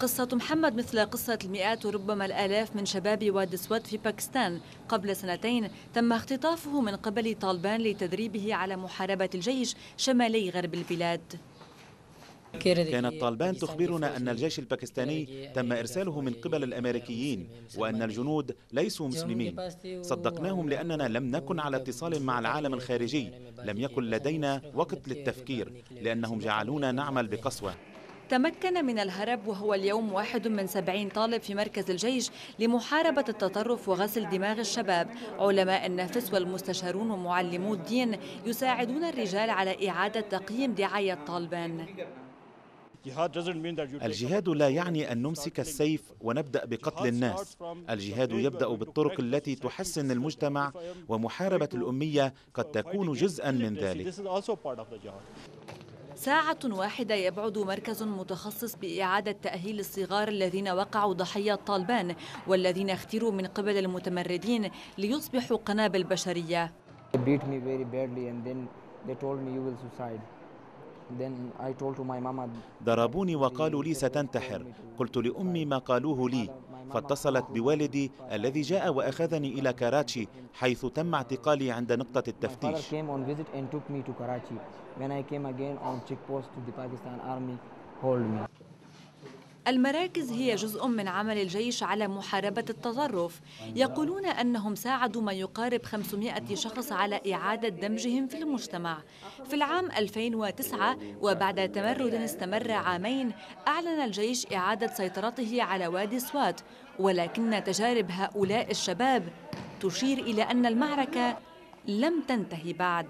قصة محمد مثل قصة المئات وربما الآلاف من شباب وادي سوات في باكستان. قبل سنتين تم اختطافه من قبل طالبان لتدريبه على محاربة الجيش شمالي غرب البلاد. كانت طالبان تخبرنا أن الجيش الباكستاني تم إرساله من قبل الأمريكيين وأن الجنود ليسوا مسلمين. صدقناهم لأننا لم نكن على اتصال مع العالم الخارجي. لم يكن لدينا وقت للتفكير لأنهم جعلونا نعمل بقسوة. تمكن من الهرب وهو اليوم واحد من سبعين طالب في مركز الجيش لمحاربة التطرف وغسل دماغ الشباب. علماء النفس والمستشارون ومعلمو الدين يساعدون الرجال على إعادة تقييم دعاية طالبان الجهاد لا يعني أن نمسك السيف ونبدأ بقتل الناس. الجهاد يبدأ بالطرق التي تحسن المجتمع ومحاربة الأمية قد تكون جزءا من ذلك. ساعة واحدة يبعد مركز متخصص بإعادة تأهيل الصغار الذين وقعوا ضحية طالبان والذين اختيروا من قبل المتمردين ليصبحوا قنابل بشرية. ضربوني وقالوا لي ستنتحر. قلت لأمي ما قالوه لي. فاتصلت بوالدي الذي جاء وأخذني إلى كاراتشي حيث تم اعتقالي عند نقطة التفتيش. المراكز هي جزء من عمل الجيش على محاربة التطرف. يقولون أنهم ساعدوا ما يقارب 500 شخص على إعادة دمجهم في المجتمع. في العام 2009 وبعد تمرد استمر عامين أعلن الجيش إعادة سيطرته على وادي سوات ولكن تجارب هؤلاء الشباب تشير إلى أن المعركة لم تنتهي بعد.